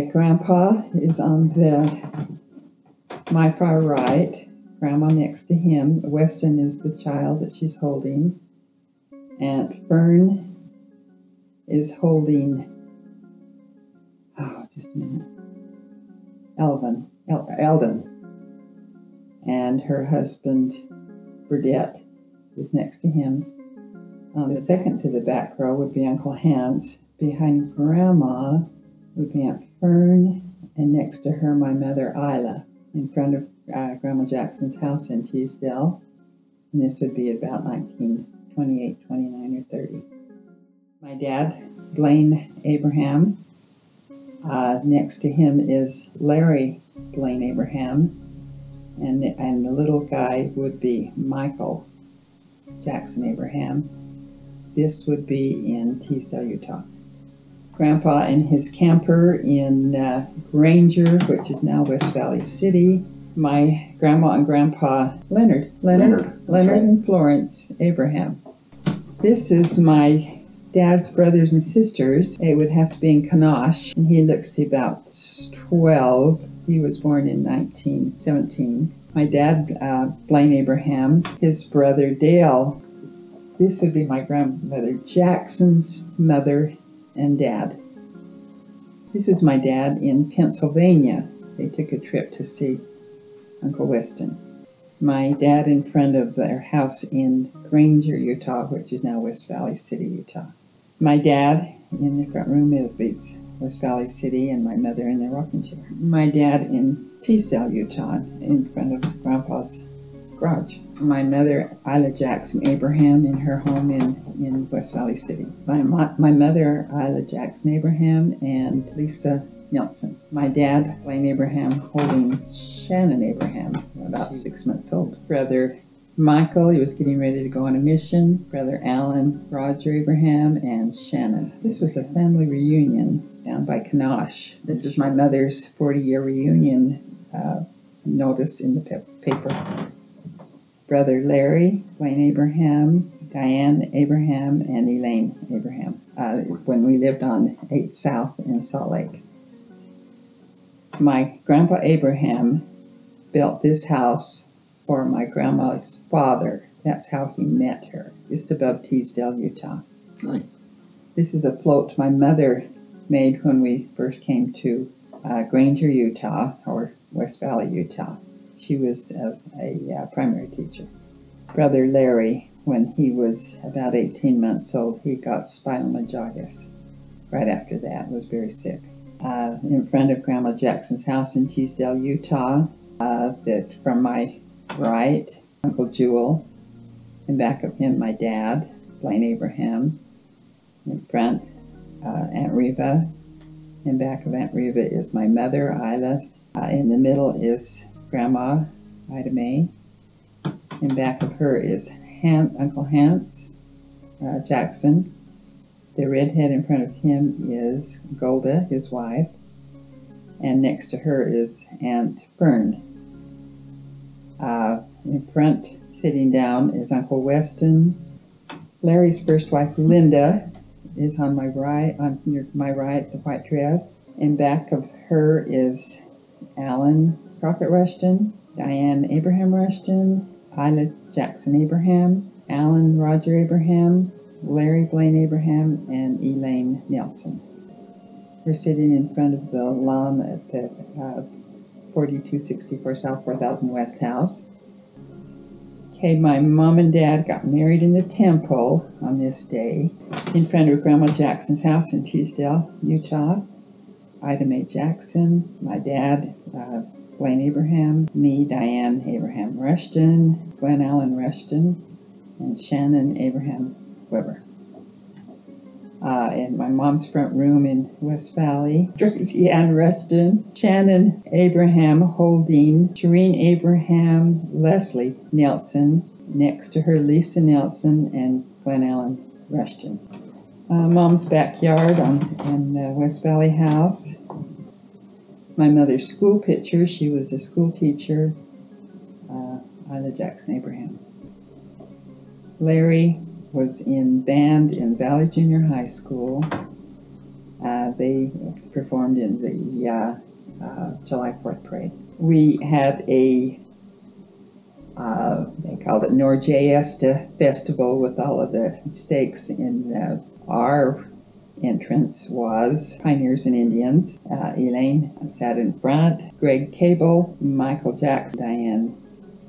My grandpa is on the my far right, grandma next to him. Weston is the child that she's holding. Aunt Fern is holding, oh, just a minute, Elvin, El- Eldon. And her husband, Burdette, is next to him. On the second to the back row would be Uncle Hans. Behind Grandma would be Aunt Fern, and next to her, my mother, Isla, in front of uh, Grandma Jackson's house in Teasdale. And this would be about 1928, 29, or 30. My dad, Blaine Abraham. Uh, next to him is Larry Blaine Abraham. And, and the little guy would be Michael Jackson Abraham. This would be in Teasdale, Utah. Grandpa and his camper in uh, Granger, which is now West Valley City. My grandma and grandpa Leonard, Leonard, Leonard, Leonard, right. and Florence Abraham. This is my dad's brothers and sisters. It would have to be in Kanosh, and he looks to be about 12. He was born in 1917. My dad, uh, Blaine Abraham, his brother Dale. This would be my grandmother Jackson's mother and dad. This is my dad in Pennsylvania. They took a trip to see Uncle Weston. My dad in front of their house in Granger, Utah, which is now West Valley City, Utah. My dad in the front room of is West Valley City, and my mother in their rocking chair. My dad in Teasdale, Utah, in front of Grandpa's garage. My mother, Isla Jackson Abraham, in her home in, in West Valley City. My, my mother, Isla Jackson Abraham, and Lisa Nelson. My dad, Blaine Abraham, holding Shannon Abraham, about six months old. Brother Michael, he was getting ready to go on a mission. Brother Alan, Roger Abraham, and Shannon. This was a family reunion down by Kanosh. This is my mother's 40 year reunion uh, notice in the pa- paper. Brother Larry, Blaine Abraham, Diane Abraham, and Elaine Abraham uh, when we lived on 8 South in Salt Lake. My grandpa Abraham built this house for my grandma's father. That's how he met her, just above Teasdale, Utah. Right. This is a float my mother made when we first came to uh, Granger, Utah, or West Valley, Utah. She was a, a uh, primary teacher. Brother Larry, when he was about 18 months old, he got spinal meningitis. Right after that, was very sick. Uh, in front of Grandma Jackson's house in Teasdale, Utah, uh, that from my right, Uncle Jewel, in back of him, my dad, Blaine Abraham, in front, uh, Aunt Reva. In back of Aunt Reva is my mother, Isla. Uh, in the middle is Grandma, Ida Mae. In back of her is Han- Uncle Hans uh, Jackson. The redhead in front of him is Golda, his wife. And next to her is Aunt Fern. Uh, in front, sitting down, is Uncle Weston. Larry's first wife, Linda, is on my right, on your, my right, the white dress. In back of her is Alan Crockett Rushton, Diane Abraham Rushton, Isla Jackson Abraham, Alan Roger Abraham, Larry Blaine Abraham, and Elaine Nelson. We're sitting in front of the lawn at the uh, 4264 South 4000 West House. Okay, my mom and dad got married in the temple on this day in front of Grandma Jackson's house in Teasdale, Utah. Ida Mae Jackson, my dad, uh, Blaine Abraham, me, Diane Abraham Rushton, Glenn Allen Rushton, and Shannon Abraham Weber. Uh, in my mom's front room in West Valley, Tracy Ann Rushton, Shannon Abraham Holding, Shireen Abraham, Leslie Nelson, next to her Lisa Nelson and Glenn Allen Rushton. Uh, mom's backyard on in the West Valley house. My mother's school picture, she was a school teacher, uh, Isla Jackson Abraham. Larry was in band in Valley Junior High School. Uh, they performed in the uh, uh, July 4th parade. We had a, uh, they called it Norjesta Festival with all of the stakes in uh, our entrance was Pioneers and Indians. Uh, Elaine sat in front. Greg Cable, Michael Jackson, Diane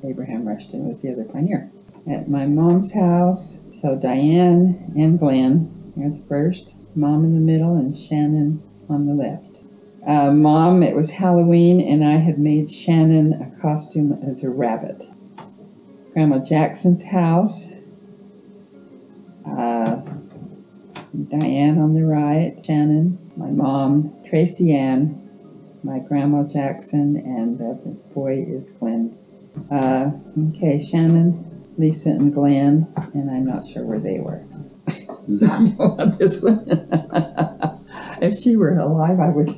Abraham Rushton was the other pioneer. At my mom's house, so Diane and Glenn are the first, mom in the middle, and Shannon on the left. Uh, mom, it was Halloween, and I had made Shannon a costume as a rabbit. Grandma Jackson's house, uh, Diane on the right, Shannon, my mom, Tracy Ann, my grandma Jackson, and the boy is Glenn. Uh, okay, Shannon, Lisa, and Glenn, and I'm not sure where they were. Who's that? What this one? if she were alive, I would.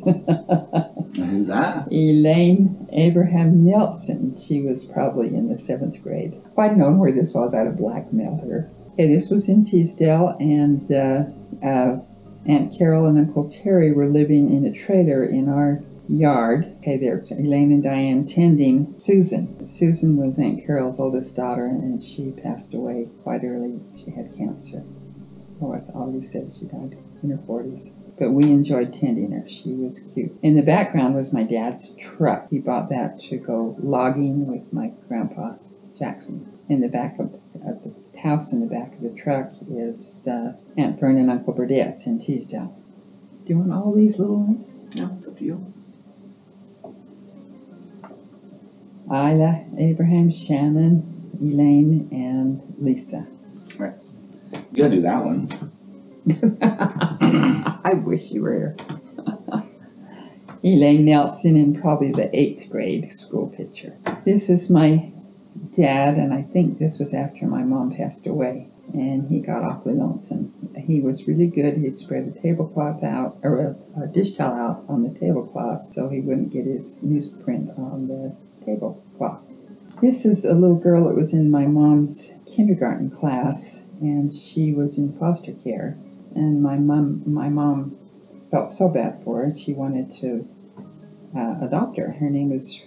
Who's that? Elaine Abraham Nelson. She was probably in the seventh grade. If I'd known where this was, I'd have blackmailed her. Okay, this was in Teasdale, and uh, uh, Aunt Carol and Uncle Terry were living in a trailer in our yard. Okay, there, Elaine and Diane tending Susan. Susan was Aunt Carol's oldest daughter, and she passed away quite early. She had cancer. Oh, as already said, she died in her 40s. But we enjoyed tending her. She was cute. In the background was my dad's truck. He bought that to go logging with my grandpa Jackson. In the back of, of the house in the back of the truck is uh, Aunt Fern and Uncle Burdett's in Teasdale. Do you want all these little ones? No, it's up to you. Isla, Abraham, Shannon, Elaine, and Lisa. You gotta do that one. I wish you were here. Elaine Nelson in probably the eighth grade school picture. This is my dad, and I think this was after my mom passed away, and he got awfully lonesome. He was really good. He'd spread a tablecloth out, or a, a dish towel out on the tablecloth so he wouldn't get his newsprint on the tablecloth. This is a little girl that was in my mom's kindergarten class, and she was in foster care. And my mom, my mom felt so bad for her, she wanted to uh, adopt her. Her name was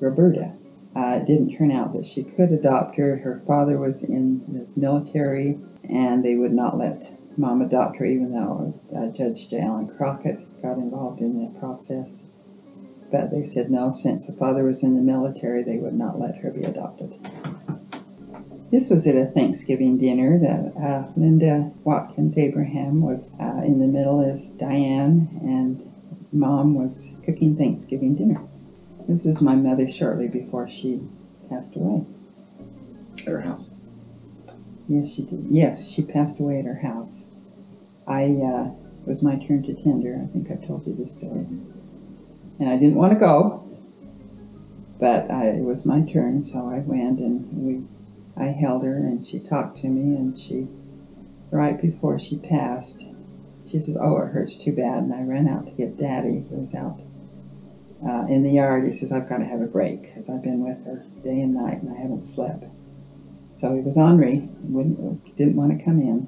Roberta. Uh, it didn't turn out that she could adopt her. Her father was in the military, and they would not let mom adopt her, even though uh, Judge J. Allen Crockett got involved in the process. But they said no, since the father was in the military, they would not let her be adopted. This was at a Thanksgiving dinner that uh, Linda Watkins Abraham was uh, in the middle as Diane, and mom was cooking Thanksgiving dinner. This is my mother shortly before she passed away. At her house. Yes, she did. Yes, she passed away at her house. I uh, it was my turn to tender. I think I've told you this story, and I didn't want to go, but I, it was my turn, so I went and we. I held her and she talked to me and she, right before she passed, she says, "Oh, it hurts too bad," and I ran out to get Daddy, who was out uh, in the yard. He says, "I've got to have a break because I've been with her day and night and I haven't slept." So he was ornery, wouldn't, didn't want to come in.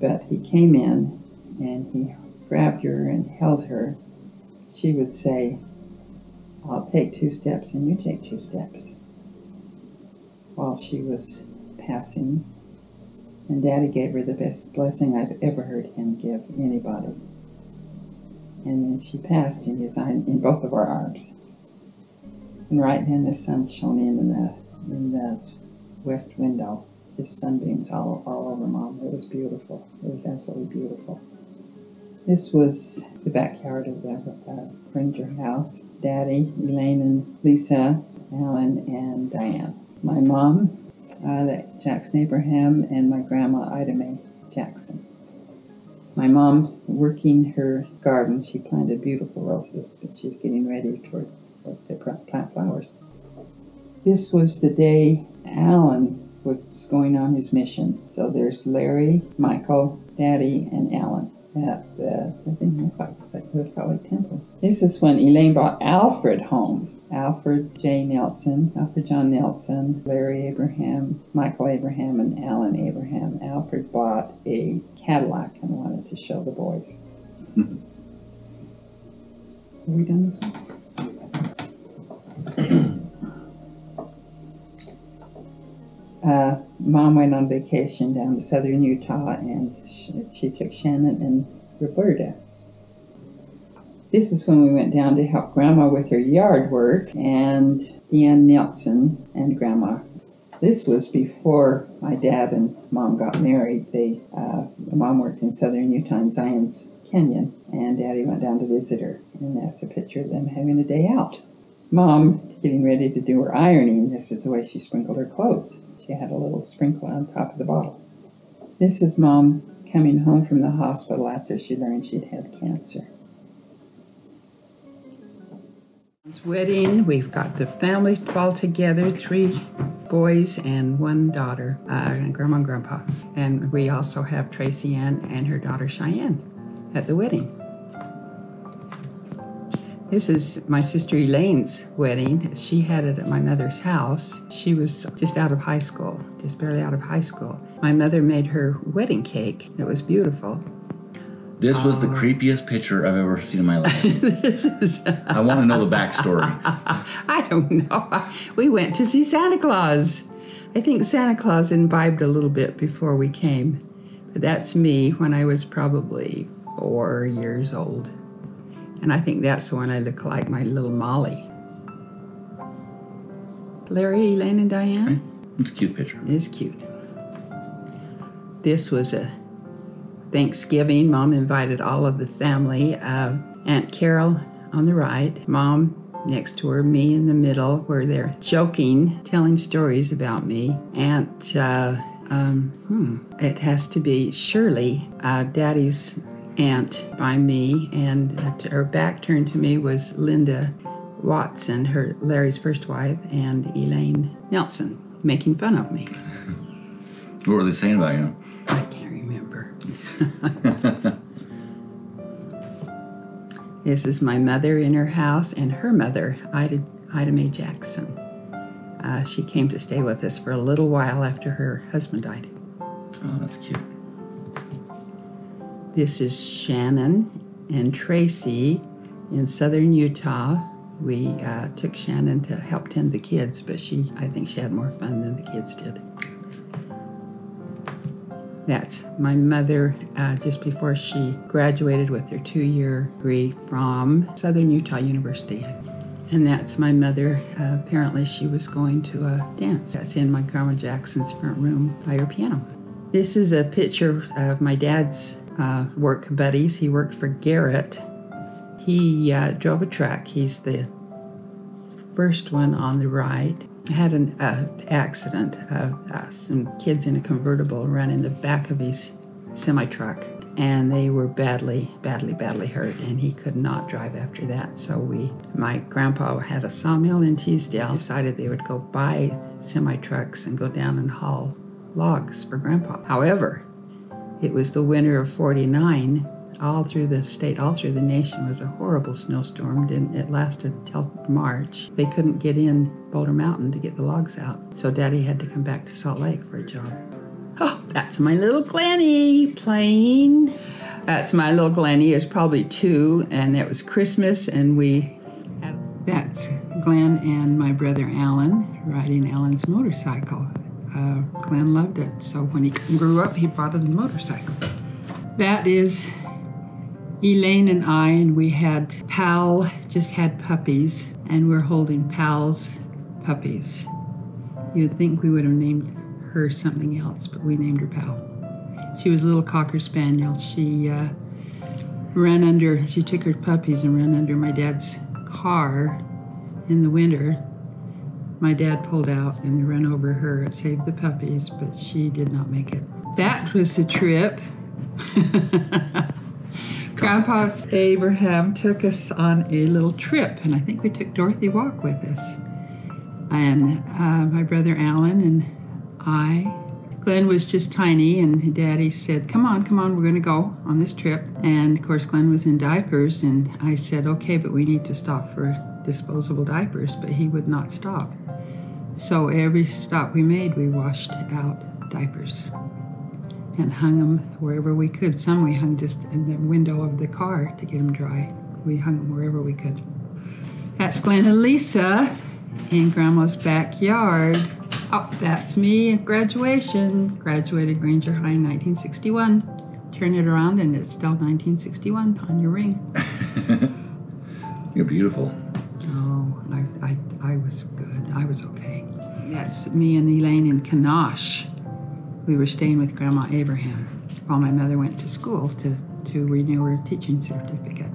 But he came in and he grabbed her and held her. She would say, I'll take two steps and you take two steps. While she was passing. And Daddy gave her the best blessing I've ever heard him give anybody. And then she passed in his in both of our arms. And right then the sun shone in in the in the west window. Just sunbeams all, all over mom. It was beautiful. It was absolutely beautiful. This was the backyard of the uh, Granger house. Daddy, Elaine, and Lisa, Alan, and Diane. My mom, uh, Jackson Abraham, and my grandma, Ida Mae Jackson. My mom, working her garden, she planted beautiful roses, but she's getting ready to plant flowers. This was the day Alan was going on his mission. So there's Larry, Michael, Daddy, and Alan at the, I think like the Salt Lake Temple. This is when Elaine brought Alfred home. Alfred J. Nelson, Alfred John Nelson, Larry Abraham, Michael Abraham, and Alan Abraham. Alfred bought a Cadillac and wanted to show the boys. Are we done this one? Uh, Mom went on vacation down to southern Utah and she, she took Shannon and Roberta. This is when we went down to help Grandma with her yard work and Deanne Nelson and Grandma. This was before my dad and Mom got married. They, uh, Mom worked in southern Utah in Zions Canyon, and Daddy went down to visit her, and that's a picture of them having a day out. Mom getting ready to do her ironing. This is the way she sprinkled her clothes. She had a little sprinkler on top of the bottle. This is Mom coming home from the hospital after she learned she'd had cancer. Wedding, we've got the family all together, three boys and one daughter, uh, grandma and grandpa. And we also have Tracy Ann and her daughter Cheyenne at the wedding. This is my sister Elaine's wedding. She had it at my mother's house. She was just out of high school, just barely out of high school. My mother made her wedding cake. It was beautiful. This was the ah. creepiest picture I've ever seen in my life. this is, I want to know the backstory. I don't know. We went to see Santa Claus. I think Santa Claus imbibed a little bit before we came. But that's me when I was probably four years old. And I think that's the one I look like my little Molly. Larry, Elaine, and Diane? It's a cute picture. It's cute. This was a Thanksgiving. Mom invited all of the family. Uh, Aunt Carol on the right, Mom next to her, me in the middle, where they're joking, telling stories about me. Aunt, uh, um, hmm, it has to be Shirley, uh, Daddy's aunt by me, and uh, her back turned to me was Linda Watson, her Larry's first wife, and Elaine Nelson, making fun of me. What were they saying about you? I can't remember. this is my mother in her house and her mother, Ida, Ida Mae Jackson. Uh, she came to stay with us for a little while after her husband died. Oh, that's cute. This is Shannon and Tracy in southern Utah. We uh, took Shannon to help tend the kids, but she, I think she had more fun than the kids did. That's my mother uh, just before she graduated with her two year degree from Southern Utah University. And that's my mother. Uh, apparently, she was going to a dance. That's in my Grandma Jackson's front room by her piano. This is a picture of my dad's uh, work buddies. He worked for Garrett. He uh, drove a truck. He's the first one on the right had an uh, accident. Uh, uh, some kids in a convertible ran in the back of his semi truck, and they were badly, badly, badly hurt, and he could not drive after that. So we, my grandpa had a sawmill in Teasdale. Decided they would go buy semi trucks and go down and haul logs for grandpa. However, it was the winter of '49 all through the state, all through the nation was a horrible snowstorm. Didn't it lasted till March. They couldn't get in Boulder Mountain to get the logs out, so Daddy had to come back to Salt Lake for a job. Oh, that's my little Glenny playing. That's my little Glenny is probably two, and it was Christmas, and we had that's Glenn and my brother Alan riding Alan's motorcycle. Uh, Glenn loved it, so when he grew up, he bought a motorcycle. That is Elaine and I, and we had Pal, just had puppies, and we're holding Pal's puppies. You'd think we would have named her something else, but we named her Pal. She was a little Cocker Spaniel. She uh, ran under, she took her puppies and ran under my dad's car in the winter. My dad pulled out and ran over her, saved the puppies, but she did not make it. That was the trip. Grandpa Abraham took us on a little trip, and I think we took Dorothy Walk with us. And uh, my brother Alan and I. Glenn was just tiny, and Daddy said, Come on, come on, we're going to go on this trip. And of course, Glenn was in diapers, and I said, Okay, but we need to stop for disposable diapers, but he would not stop. So every stop we made, we washed out diapers. And hung them wherever we could. Some we hung just in the window of the car to get them dry. We hung them wherever we could. That's Glenn and Lisa in Grandma's backyard. Oh, that's me at graduation. Graduated Granger High in 1961. Turn it around and it's still 1961 on your ring. You're beautiful. Oh, I, I, I was good. I was okay. That's me and Elaine in Kanosh. We were staying with Grandma Abraham while my mother went to school to, to renew her teaching certificate.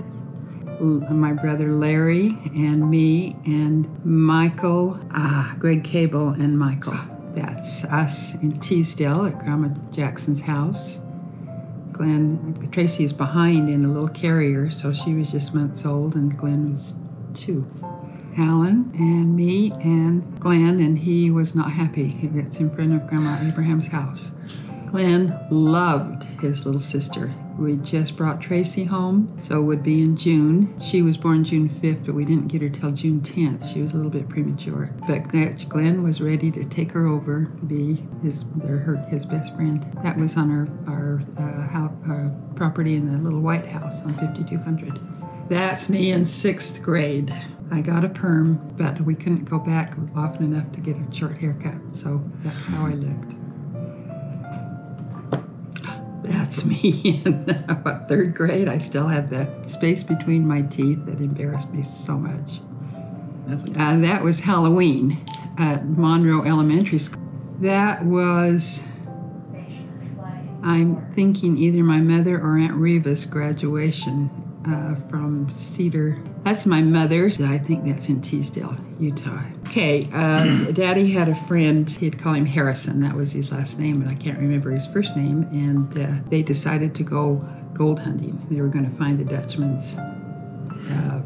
My brother Larry and me and Michael, ah, Greg Cable and Michael. That's us in Teasdale at Grandma Jackson's house. Glenn, Tracy is behind in a little carrier, so she was just months old, and Glenn was two. Alan and me and Glenn, and he was not happy. It's in front of Grandma Abraham's house. Glenn loved his little sister. We just brought Tracy home, so it would be in June. She was born June 5th, but we didn't get her till June 10th. She was a little bit premature. But Glenn was ready to take her over, be his her, his best friend. That was on our our, uh, house, our property in the little White House on 5200. That's me in sixth grade. I got a perm, but we couldn't go back often enough to get a short haircut, so that's how I looked. That's me in what, third grade. I still had the space between my teeth that embarrassed me so much. Uh, that was Halloween at Monroe Elementary School. That was, I'm thinking either my mother or Aunt Reva's graduation uh, from Cedar. That's my mother's. I think that's in Teasdale, Utah. Okay, uh, Daddy had a friend. He'd call him Harrison. That was his last name, and I can't remember his first name. And uh, they decided to go gold hunting. They were going to find the Dutchman's. Uh,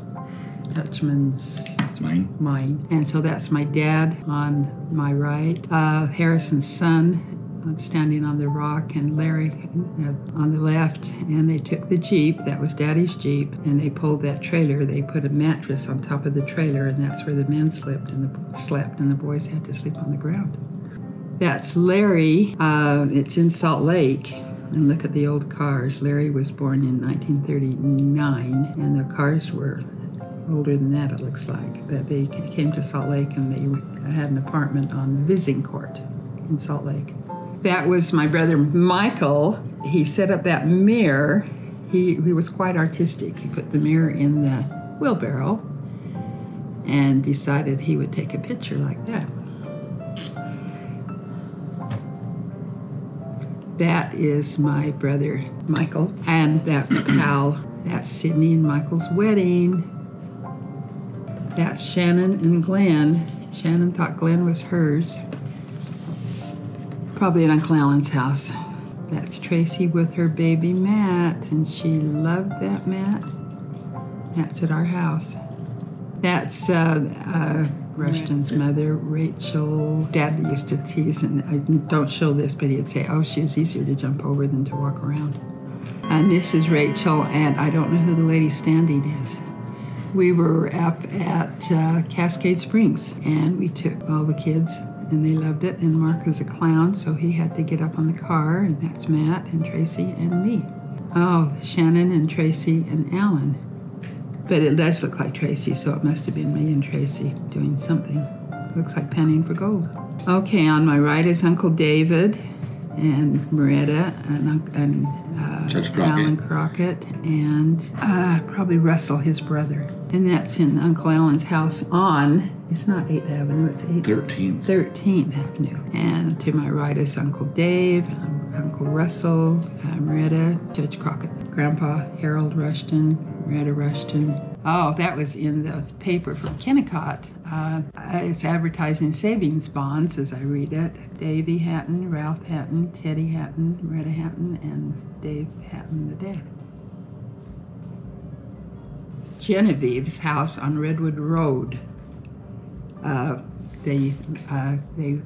Dutchman's mine. mine. And so that's my dad on my right, uh, Harrison's son standing on the rock, and Larry uh, on the left. And they took the Jeep, that was Daddy's Jeep, and they pulled that trailer. They put a mattress on top of the trailer, and that's where the men slept and the, slept, and the boys had to sleep on the ground. That's Larry. Uh, it's in Salt Lake. And look at the old cars. Larry was born in 1939, and the cars were older than that, it looks like. But they came to Salt Lake and they had an apartment on Visiting Court in Salt Lake. That was my brother Michael. He set up that mirror. He, he was quite artistic. He put the mirror in the wheelbarrow and decided he would take a picture like that. That is my brother Michael, and that's Pal. That's Sydney and Michael's wedding. That's Shannon and Glenn. Shannon thought Glenn was hers. Probably at Uncle Alan's house. That's Tracy with her baby Matt, and she loved that Matt. That's at our house. That's uh, uh, Rushton's mother, Rachel. Dad used to tease, and I don't show this, but he'd say, "Oh, she's easier to jump over than to walk around." And this is Rachel, and I don't know who the lady standing is. We were up at uh, Cascade Springs, and we took all the kids, and they loved it. And Mark is a clown, so he had to get up on the car, and that's Matt and Tracy and me. Oh, Shannon and Tracy and Alan. But it does look like Tracy, so it must have been me and Tracy doing something. Looks like panning for gold. Okay, on my right is Uncle David and Moretta and, and uh, Crockett. Alan Crockett and uh, probably Russell, his brother. And that's in Uncle Alan's house on, it's not 8th Avenue, it's 8th 13th. 13th Avenue. And to my right is Uncle Dave, um, Uncle Russell, uh, Moretta, Judge Crockett, Grandpa Harold Rushton, Moretta Rushton. Oh, that was in the paper from Kennecott. Uh, it's advertising savings bonds as I read it. Davy Hatton, Ralph Hatton, Teddy Hatton, Moretta Hatton, and Dave Hatton the dad. Genevieve's house on Redwood Road. Uh, they, uh, they,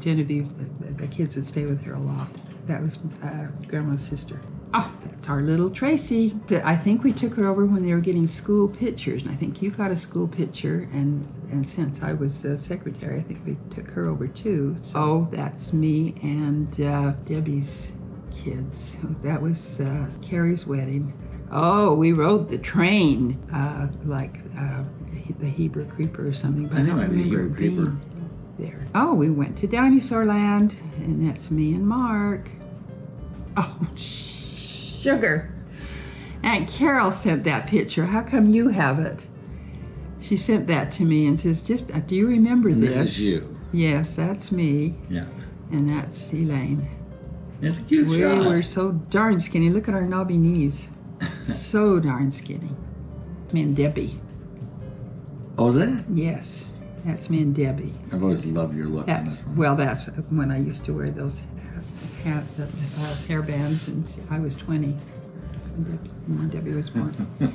Genevieve, the, the kids would stay with her a lot. That was uh, Grandma's sister. Oh, that's our little Tracy. I think we took her over when they were getting school pictures, and I think you got a school picture, and and since I was the secretary, I think we took her over too. So that's me and uh, Debbie's kids. That was uh, Carrie's wedding. Oh, we rode the train, uh, like uh, the Heber Creeper or something. But I think it don't might be the Heber being There. Oh, we went to Dinosaur Land, and that's me and Mark. Oh, sugar. Aunt Carol sent that picture. How come you have it? She sent that to me and says, "Just uh, do you remember And this?" this is you. Yes, that's me, Yeah. and that's Elaine. It's a cute We shot. were so darn skinny. Look at our knobby knees. So darn skinny. Me and Debbie. Oh, is it? Yes, that's me and Debbie. I've always loved your look on this one. well, that's when I used to wear those ha- the, uh, hair bands, and I was 20 when Debbie, when Debbie was born.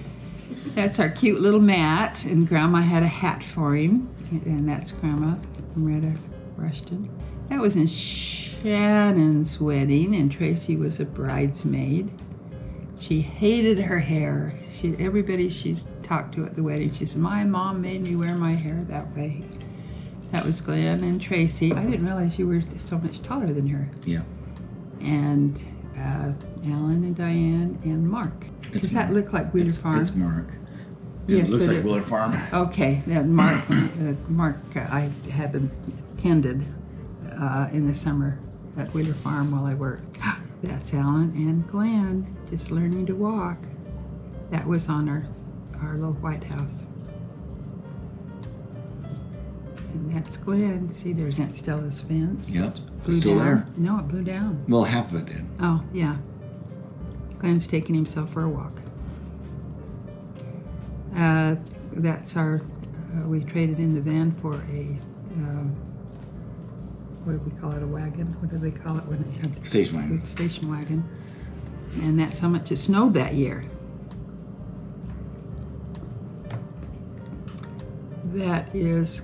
that's our cute little Matt, and Grandma had a hat for him, and that's Grandma Retta Rushton. That was in Shannon's wedding, and Tracy was a bridesmaid. She hated her hair. She, everybody she's talked to at the wedding, she said, "My mom made me wear my hair that way." That was Glenn and Tracy. I didn't realize you were so much taller than her. Yeah. And uh, Alan and Diane and Mark. It's Does that Mark. look like Wheeler It's, Farm? it's Mark. Yes, it looks like it- Willard Farm. Okay, that Mark, uh, Mark, uh, I have attended uh, in the summer at Wheeler Farm while I worked. That's Alan and Glenn, just learning to walk. That was on our, our little White House. And that's Glenn. See, there's Aunt Stella's fence. Yep. Blew Still down. there. No, it blew down. Well, half of it did. Oh, yeah. Glenn's taking himself for a walk. Uh, that's our, uh, we traded in the van for a, um, what do we call it, a wagon? What do they call it when it had Station wagon. station wagon? And that's how much it snowed that year. That is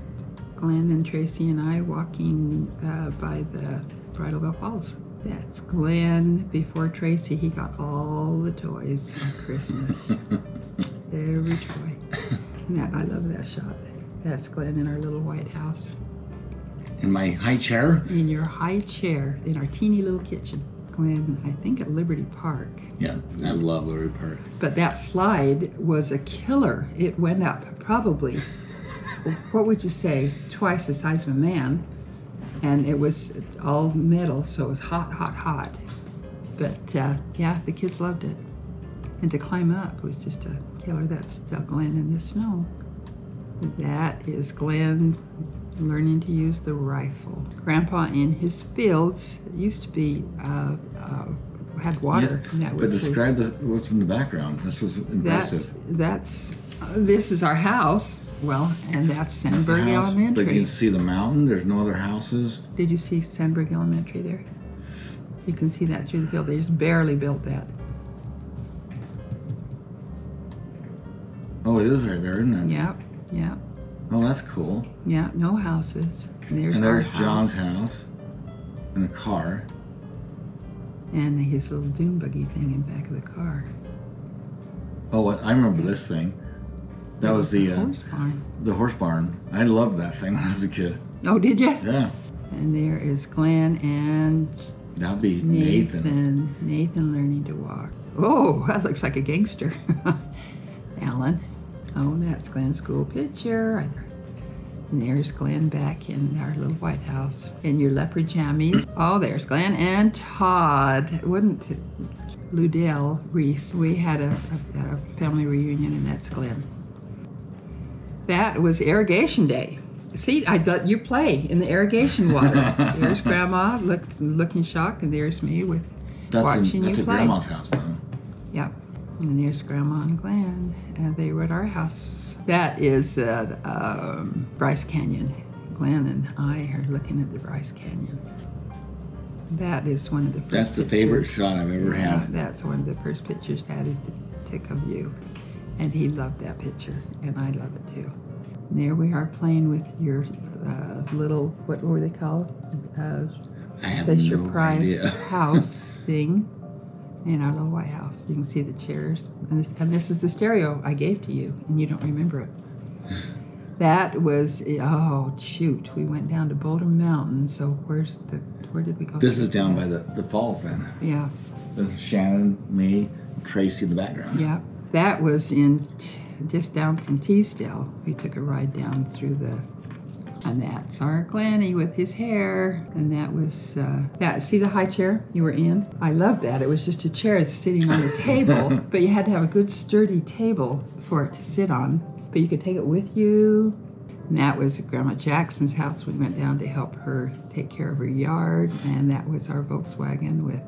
Glenn and Tracy and I walking uh, by the Bridal Bridalveil Falls. That's Glenn before Tracy. He got all the toys on Christmas. Every toy. And that, I love that shot. That's Glenn in our little white house. In my high chair. In your high chair in our teeny little kitchen. Glenn, I think at Liberty Park. Yeah, I love Liberty Park. But that slide was a killer. It went up probably, what would you say, twice the size of a man. And it was all metal, so it was hot, hot, hot. But uh, yeah, the kids loved it. And to climb up was just a killer. That's Glenn in the snow. That is Glenn learning to use the rifle. Grandpa in his fields used to be, uh, uh, had water. Yeah, and that but was his- describe the, what's in the background. This was that's impressive. that's uh, this is our house. Well, and that's That's Sandburg But Elementary. you can see the mountain. There's no other houses. Did you see Sandburg Elementary there? You can see that through the field. They just barely built that. Oh, it is right there, isn't it? Yep, yep, Oh, that's cool. Yeah, No houses. And there's, and there's. John's house. And a car. and his little dune buggy thing in back of the car. Oh, I remember this thing. That was the uh, horse barn. the horse barn. I loved that thing when I was a kid. Oh, did you? Yeah, And there is Glenn and that'd be Nathan. Nathan. Nathan learning to walk. Oh, that looks like a gangster. Alan. Oh, that's Glenn's school picture. And there's Glenn back in our little White House in your leopard jammies. Oh, there's Glenn and Todd. Wouldn't Ludell Reese? We had a, a, a family reunion, and that's Glenn. That was irrigation day. See, I thought you play in the irrigation water. there's Grandma look, looking shocked, and there's me with That's watching a, that's you a play. grandma's house, though. Yep. And there's Grandma and Glenn. And they were at our house. That is at um, Bryce Canyon. Glenn and I are looking at the Bryce Canyon. That is one of the first That's the favorite pictures. shot I've ever Yeah, had. that's one of the first pictures Daddy took of you. And he loved that picture, and I love it too. And there we are playing with your uh, little, what were they called? Uh, I have Fisher no Price idea. house thing in our little White House. You can see the chairs, and this, and this is the stereo I gave to you, and you don't remember it. That was oh shoot, we went down to Boulder Mountain. So where's the Where did we go? This is down that? by the, the falls then. Yeah, This is Shannon, me, Tracy in the background. yeah. That was in t- just down from Teasdale. We took a ride down through the. And that's our Glenny with his hair. And that was uh, that. See the high chair you were in? I love that. It was just a chair that's sitting on the table, but you had to have a good sturdy table for it to sit on. But you could take it with you. And that was Grandma Jackson's house. We went down to help her take care of her yard, and that was our Volkswagen with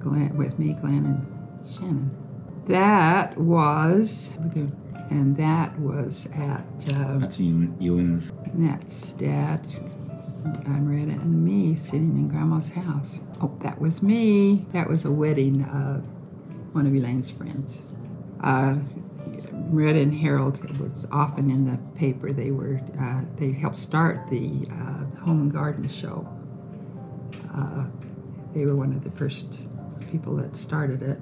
Glenn, with me, Glenn, and Shannon. That was, and that was at, uh, That's Ewan's. and that's Dad, I'm Miranda, and me sitting in Grandma's house. Oh, that was me. That was a wedding of one of Elaine's friends. Uh, Miranda and Harold was often in the paper. They were uh, they helped start the uh, Home and Garden Show. Uh, they were one of the first people that started it,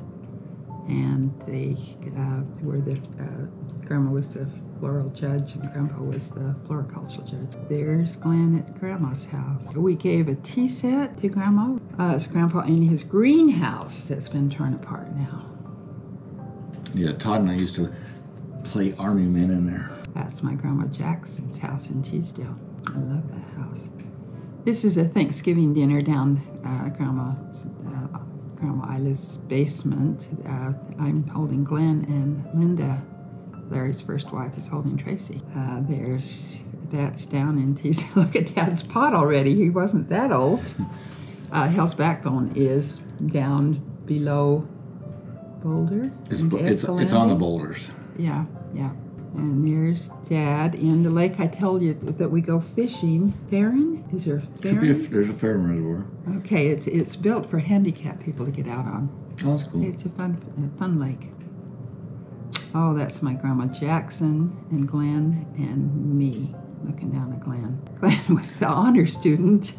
and they uh, were the uh, Grandma was the floral judge and Grandpa was the floricultural judge. There's Glenn at Grandma's house. We gave a tea set to Grandma. Uh, it's Grandpa in his greenhouse that's been torn apart now. Yeah, Todd and I used to play army men in there. That's my Grandma Jackson's house in Teasdale. I love that house. This is a Thanksgiving dinner down uh, Grandma's, uh, Grandma Isla's basement. Uh, I'm holding Glenn and Linda. Larry's first wife is holding Tracy. Uh, there's that's down in Teasdale. Look at Dad's pot already. He wasn't that old. Uh, Hell's Backbone is down below Boulder. It's, it's, it's on the boulders. Yeah, yeah. And there's Dad in the lake. I told you that we go fishing. Farron? Is there a, there's a fair reservoir. Okay, it's it's built for handicapped people to get out on. Oh, that's cool. It's a fun a fun lake. Oh, that's my grandma Jackson and Glenn and me looking down at Glenn. Glenn was the honor student.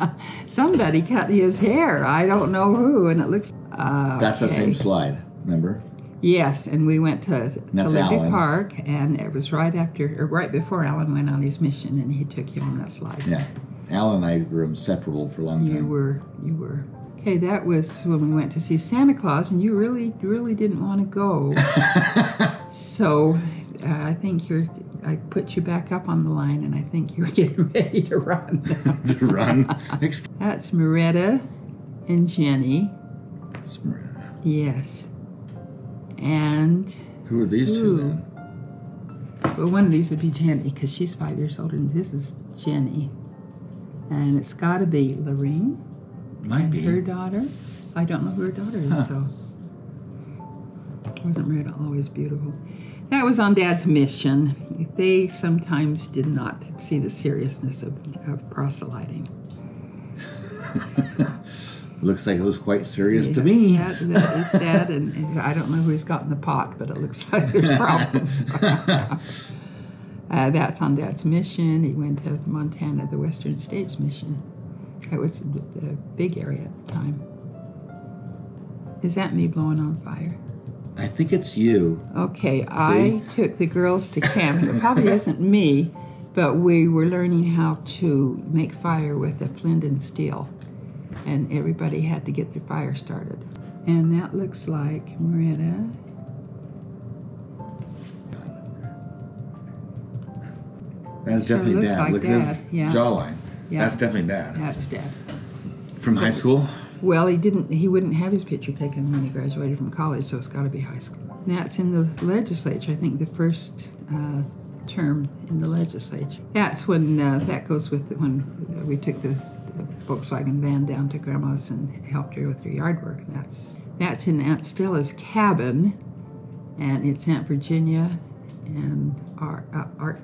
Somebody cut his hair. I don't know who, and it looks. Uh, That's the same slide, remember? Yes, and we went to, to Liberty. Park, and it was right after, or right before Alan went on his mission, and he took you on that slide. Yeah. Alan and I were inseparable for a long time. You were, you were. Okay, that was when we went to see Santa Claus, and you really, really didn't want to go. so, uh, I think you're. I put you back up on the line, and I think you're getting ready to run. to run. That's Moretta and Jenny. Smyrna. Yes, and Who are these two then? Well, one of these would be Jenny because she's five years older, and this is Jenny. And it's got to be Lorene Might and be. her daughter. I don't know who her daughter is, Huh. though. Wasn't Rita always beautiful? That was on Dad's mission. They sometimes did not see the seriousness of, of proselyting. Looks like it was quite serious to me. That, that is Dad, and, and I don't know who he's got in the pot, but it looks like there's problems. Uh, that's on Dad's mission. He went to Montana, the Western States mission. It was a, a big area at the time. Is that me blowing on fire? I think it's you. Okay, I took the girls to camp. It probably isn't me, but we were learning how to make fire with a flint and steel. And everybody had to get their fire started. And that looks like Moretta. That's Sure definitely dad. like Look at his yeah. jawline. Yeah. That's definitely dad. That's Dad. From high school? Well, he didn't. He wouldn't have his picture taken when he graduated from college, so it's got to be high school. That's in the legislature. I think the first uh, term in the legislature. That's when uh, that goes with the, when we took the, the Volkswagen van down to Grandma's and helped her with her yard work. And that's that's in Aunt Stella's cabin, and it's Aunt Virginia and Art. Uh, Art.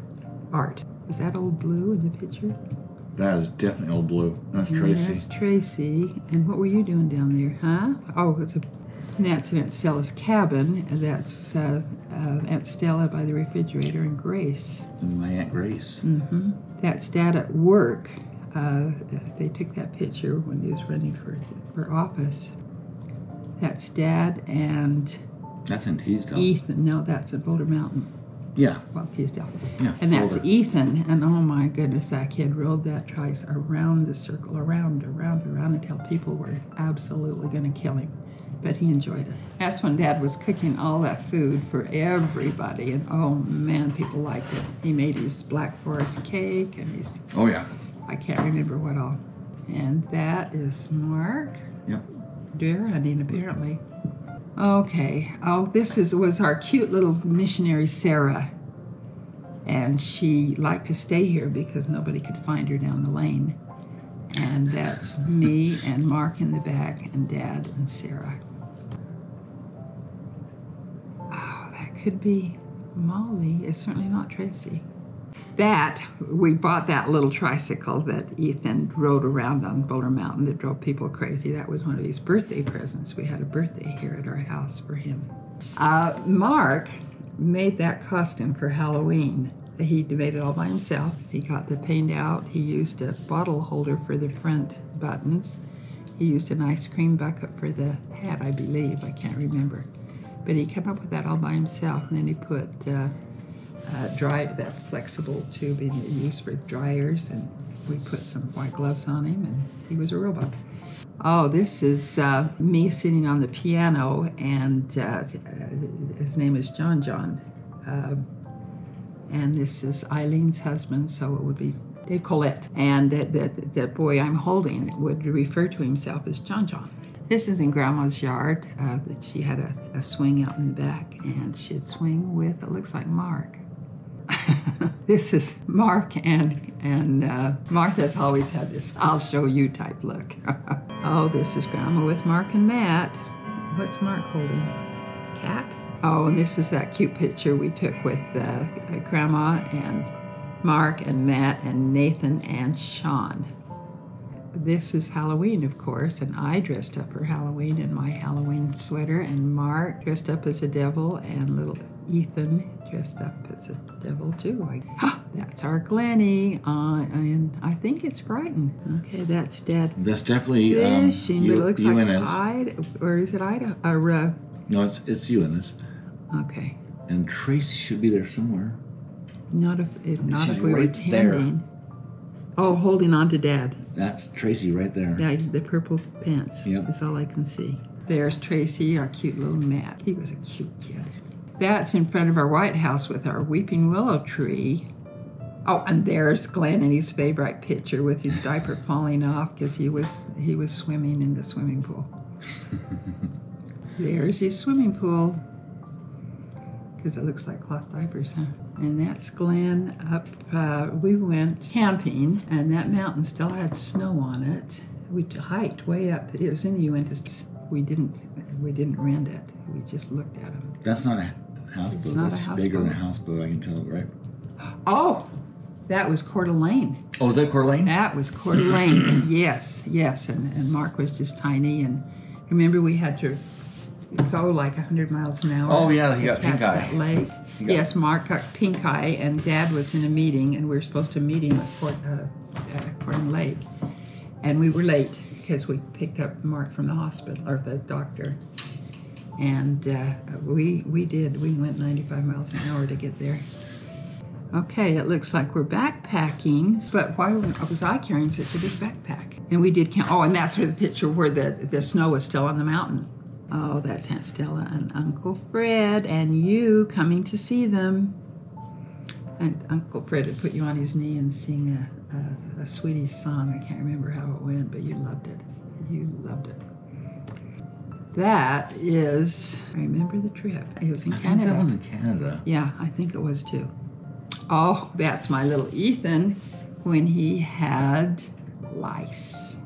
Art. Is that old blue in the picture? That is definitely old blue. That's And Tracy. That's Tracy. And what were you doing down there, huh? Oh, it's a. That's Aunt Stella's cabin. That's uh, uh, Aunt Stella by the refrigerator and Grace. And my Aunt Grace. hmm That's Dad at work. Uh, they took that picture when he was running for for office. That's Dad and That's in Teasdale. Ethan. No, that's at Boulder Mountain. Yeah. Well, Teasdale. Yeah. And that's older. Ethan. And oh my goodness, that kid rode that trice around the circle, around, around, around until people were absolutely going to kill him. But he enjoyed it. That's when Dad was cooking all that food for everybody. And oh man, people liked it. He made his Black Forest cake and his, Oh yeah. I can't remember what all. And that is Mark Yep. deer hunting apparently. Okay. Oh, this is was our cute little missionary Sarah. And she liked to stay here because nobody could find her down the lane. And that's me and Mark in the back and Dad and Sarah. Oh, that could be Molly. It's certainly not Tracy. That we bought that little tricycle that Ethan rode around on Boulder Mountain that drove people crazy. That was one of his birthday presents. We had a birthday here at our house for him. Uh, Mark made that costume for Halloween. He made it all by himself. He got the paint out. He used a bottle holder for the front buttons. He used an ice cream bucket for the hat, I believe. I can't remember. But he came up with that all by himself. And then he put uh, uh, dry that flexible that you use for dryers, and we put some white gloves on him, and he was a robot. Oh, this is uh, me sitting on the piano, and uh, uh, his name is John John, uh, and this is Eileen's husband, so it would be Dave Colette, and that that that boy I'm holding would refer to himself as John John. This is in Grandma's yard. Uh, that she had a, a swing out in the back, and she'd swing with it looks like Mark. this is Mark and and uh, Martha's always had this I'll show you type look. oh, this is Grandma with Mark and Matt. What's Mark holding? A cat? Oh, and this is that cute picture we took with uh, Grandma and Mark and Matt and Nathan and Sean. This is Halloween, of course, and I dressed up for Halloween in my Halloween sweater, and Mark dressed up as a devil, and little Ethan dressed up as a devil too. Like, ah, that's our Glennie, uh, and I think it's Brighton. Okay, that's Dad That's definitely um, fishing, but you, it looks you like us. Or is it Ida? Or, uh, No, it's it's us. okay, And Tracy should be there somewhere. not if, if not She's if we were right there. tending. Oh, holding on to Dad. That's Tracy right there. Yeah, the purple pants Yep. is all I can see. There's Tracy, our cute little Matt. He was a cute kid. That's in front of our White House with our weeping willow tree. Oh, and there's Glenn in his favorite picture with his diaper falling off because he was he was swimming in the swimming pool. there's his swimming pool because it looks like cloth diapers, huh? And that's Glen up. Uh, we went camping, and that mountain still had snow on it. We hiked way up. It was in the Uintas. We didn't. We didn't rent it. We just looked at them. That's not a houseboat. It's not a That's bigger than a houseboat. houseboat. I can tell, right? Oh, that was Coeur d'Alene. Oh, is that Coeur d'Alene? That was Coeur d'Alene. yes, yes. And, and Mark was just tiny. And remember, we had to go like 100 miles an hour. Oh, yeah, he got pink eye. that lake. He got- Yes, Mark got pink eye, and Dad was in a meeting, and we were supposed to meet him at Fort, uh, uh, Fort Lake. And we were late because we picked up Mark from the hospital, or the doctor. And uh, we, we did. We went 95 miles an hour to get there. Okay, it looks like we're backpacking, but why was I carrying such a big backpack? And we did count. Oh, and that's where the picture where the, the snow was still on the mountain. Oh, that's Aunt Stella and Uncle Fred and you coming to see them. And Uncle Fred would put you on his knee and sing a, a, a Swedish song. I can't remember how it went, but you loved it. You loved it. That is, I remember the trip. It was in I think Canada. that was in Canada. Yeah, I think it was too. Oh, that's my little Ethan when he had lice.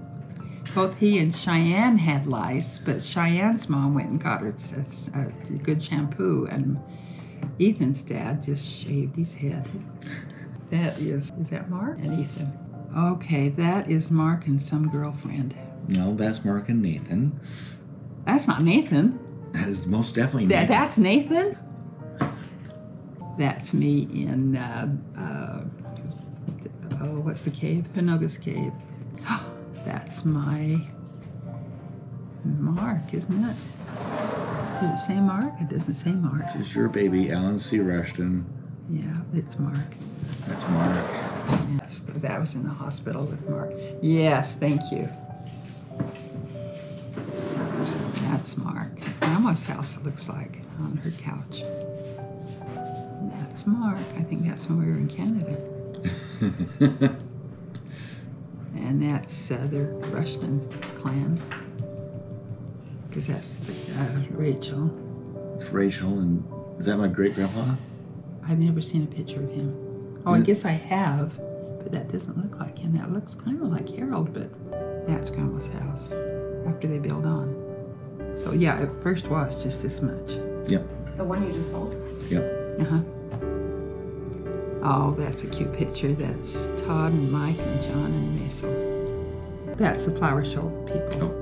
Both he and Cheyenne had lice, but Cheyenne's mom went and got her a, a, a good shampoo, and Ethan's dad just shaved his head. That is, is that Mark and Ethan? Okay, that is Mark and some girlfriend. No, that's Mark and Nathan. That's not Nathan. That is most definitely That, Nathan. that's Nathan. That's me in uh, uh, oh, what's the cave? Pinogus Cave. That's my Mark, isn't it? Does it say Mark? It doesn't say Mark. This is your baby, Alan C. Rushton, Yeah, it's Mark. That's Mark. Yes, that was in the hospital with Mark. Yes, thank you. That's Mark. Grandma's house, it looks like, on her couch. That's Mark. I think that's when we were in Canada. and that's uh, the Rushton clan. Because that's uh, Rachel. It's Rachel, and is that my great grandpa? I've never seen a picture of him. Oh, I Mm. guess I have, but that doesn't look like him. That looks kind of like Harold, but that's Grandma's house after they build on. So yeah, it first was just this much. Yep. The one you just sold? Yep. Uh huh. Oh, that's a cute picture. That's Todd and Mike and John and Maisel. That's the flower show people. Oh.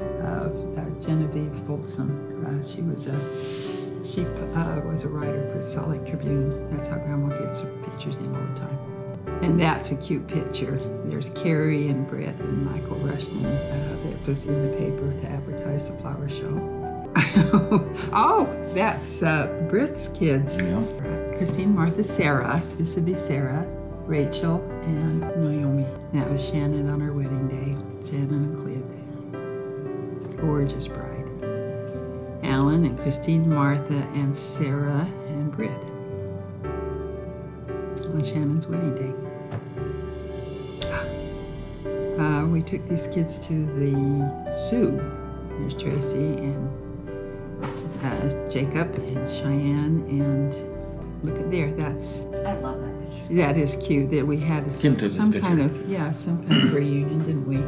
Uh, uh, Genevieve Folsom. Uh, she was a she uh, was a writer for the Salt Lake Tribune. That's how Grandma gets her pictures in all the time. And that's a cute picture. There's Carrie and Brett and Michael Rushton uh, that was in the paper to advertise the flower show. oh, that's uh, Britt's kids. Yeah. Christine, Martha, Sarah. This would be Sarah, Rachel, and Naomi. That was Shannon on her wedding day. Shannon and Cled. Gorgeous bride. Alan and Christine, Martha, and Sarah and Britt. On Shannon's wedding day. Uh, we took these kids to the zoo. There's Tracy and uh, Jacob and Cheyenne and look at there. That's I love that picture. that is cute that we had a, Kim took some picture. kind of yeah some kind of reunion, didn't we?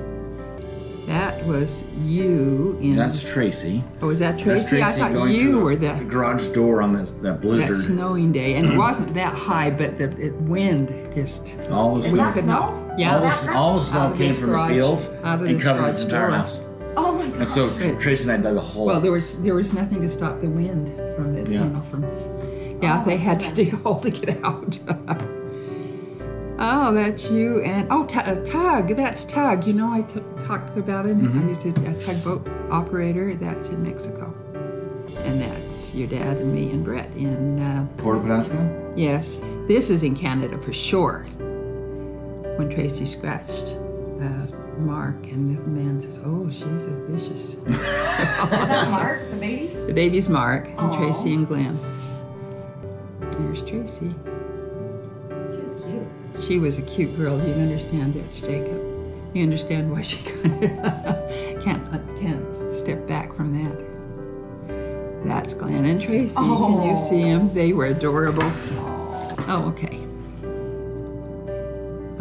That was you in. That's Tracy. oh, was that That's Tracy? I thought going you were the that garage door on this, that that blizzard. snowing day, and it wasn't that high, but the it wind just. all the snow, could snow? not- Yeah. all, the, That s- hurt? all the snow came from garage- the fields and covered garage this entire door. house. Oh my god. And so Good. Tracy and I dug a hole. Well, there was there was nothing to stop the wind from it. Yeah. you know from. Yeah, Oh, they my had to dig a hole to get out. oh, that's you and oh, Tu- uh, Tug. That's Tug. You know, I t- talked about him. Mhm. I used to a tugboat operator. That's in Mexico, and that's your dad and me and Brett in. Uh, Puerto Penasco? yes, this is in Canada for sure. When Tracy scratched. Uh, Mark and the man says, "Oh, she's a vicious." Is that Mark, the baby? The baby's Mark and Aw. Tracy and Glenn. There's Tracy. She was cute. She was a cute girl. You understand that's Jacob. You understand why she kind of can't can't step back from that. That's Glenn and Tracy. Can you see them? They were adorable. Oh, okay.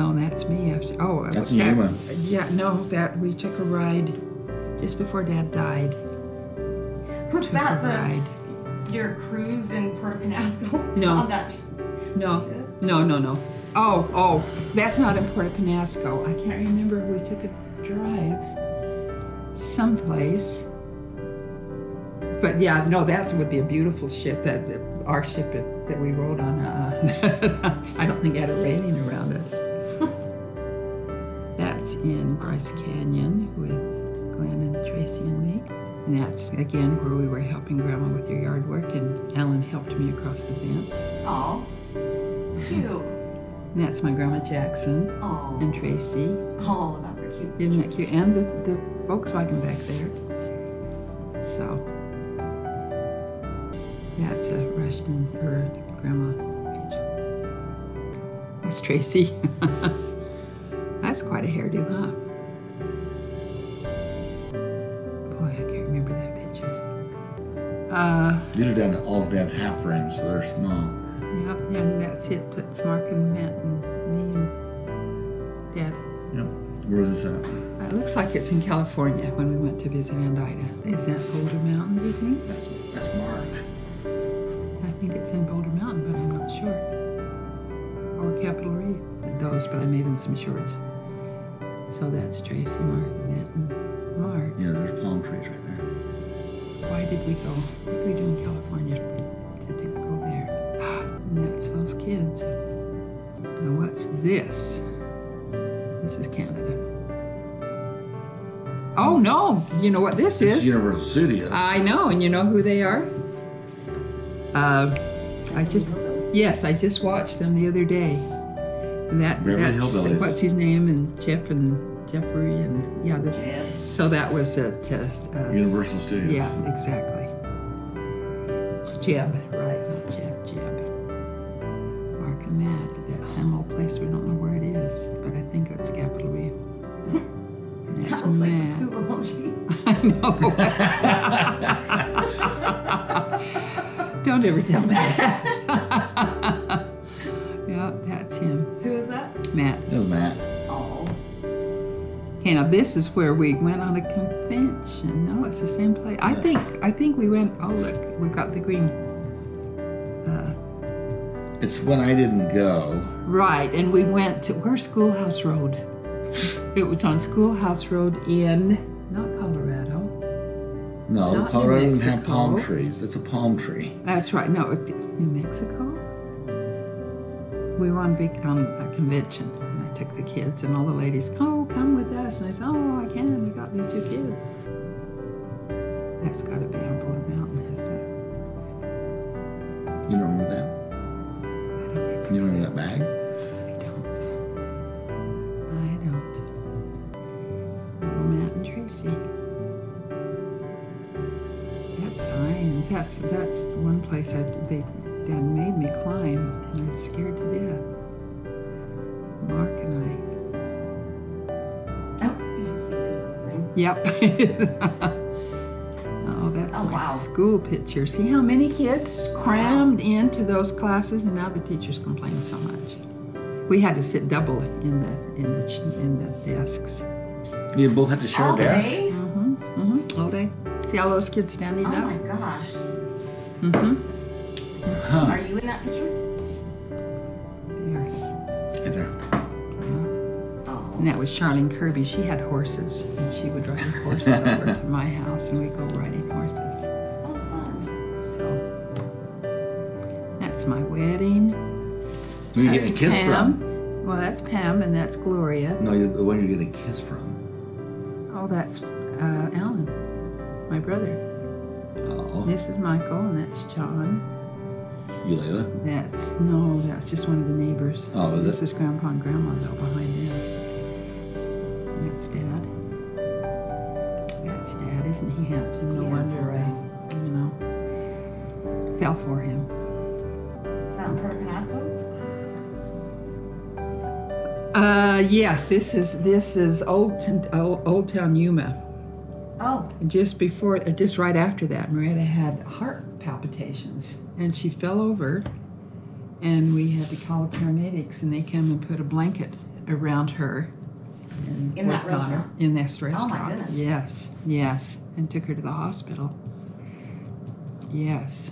Oh, that's me after. Oh, uh, That's that- Yuma. Yeah, no, that we took a ride just before Dad died. Was Took that a the ride. your cruise in Puerto Penasco? No. On that No, no, no, no. Oh, oh, that's not in Puerto Penasco. I can't remember. We took a drive someplace. But yeah, no, that would be a beautiful ship. That, our ship that, that we rode on. Uh, I don't think it had a railing around it. that's in Bryce Canyon with Glenn and Tracy and me. And that's again where we were helping Grandma with her yard work, and Alan helped me across the fence. Oh. Cute. And that's my grandma Jackson Oh. and Tracy. Oh, that's a cute. Isn't that cute? And the, the Volkswagen back there. So that's a Rushton or grandma. That's Tracy. that's quite a hairdo, huh? Boy, I can't remember that picture. Uh, These are down to all Dan's half frames, so they're small. And that's it. That's Mark and Matt and me and Dad. Yep. Where was this at? It looks like it's in California when we went to visit Andida. Is that Boulder Mountain, do you think? That's that's Mark. I think it's in Boulder Mountain, but I'm not sure. Or Capitol Reef. Those, but I made them some shorts. So that's Tracy, Mark, and Matt, and Mark. Yeah, there's palm trees right there. Why did we go? What did we do in California You know what this This is? Universal Studios. I know, and you know who they are? Uh, I just Yes, I just watched them the other day. And that Beverly that's Hillbillies. what's his name and Jeff and Jeffrey and yeah. The, so that was at uh, Universal Studios. Yeah, exactly. Jeb, emoji. I know. Don't ever tell me that. yeah, that's him, Who is that? Matt. That was Matt. Oh. Okay, now this is where we went on a convention. No, it's the same place. I think I think we went. Oh look, we've got the green. Uh, It's when I didn't go. right, and we went to where Schoolhouse Road? It was on Schoolhouse Road in not Colorado. No, Not Colorado doesn't have palm trees. It's a palm tree. That's right. No, New Mexico. We were on big on a convention, and I took the kids, and all the ladies, "Oh, come with us." And I said, "Oh, I can. I got these two kids." That's got to be on Boulder Mountain, isn't it? You don't remember that? I don't remember. You don't remember that bag? oh, that's Oh, my wow. school picture. See how many kids crammed into those classes, and now the teachers complain so much. We had to sit double in the in the in the desks. You both had to share All a desk? day? Mm-hmm. Mm-hmm. All day. See all those kids standing Oh up? my gosh. Mm-hmm. Huh. Are you in that picture? And that was Charlene Kirby. She had horses, and she would ride her horses over to my house, and we'd go riding horses. Oh. So that's my wedding. Who you getting a kiss Pam. from? Well, that's Pam, and that's Gloria. No, you're the one you're getting a kiss from. Oh, that's uh, Alan, my brother. Oh, This is Michael, and that's John. you Layla? That's no, that's just one of the neighbors. Oh, is this This is Grandpa and Grandma though behind them. That's Dad. That's Dad, isn't he handsome? No He wonder I, you know, fell for him. Is that in Puerto Penasco? Uh, yes, this is this is Old T- Old, Old Town Yuma. Oh. Just before, just right after that, Marietta had heart palpitations, and she fell over, and we had to call the paramedics, and they came and put a blanket around her. And In that her. restaurant? In this oh restaurant. goodness. Yes, yes, and took her to the hospital. Yes,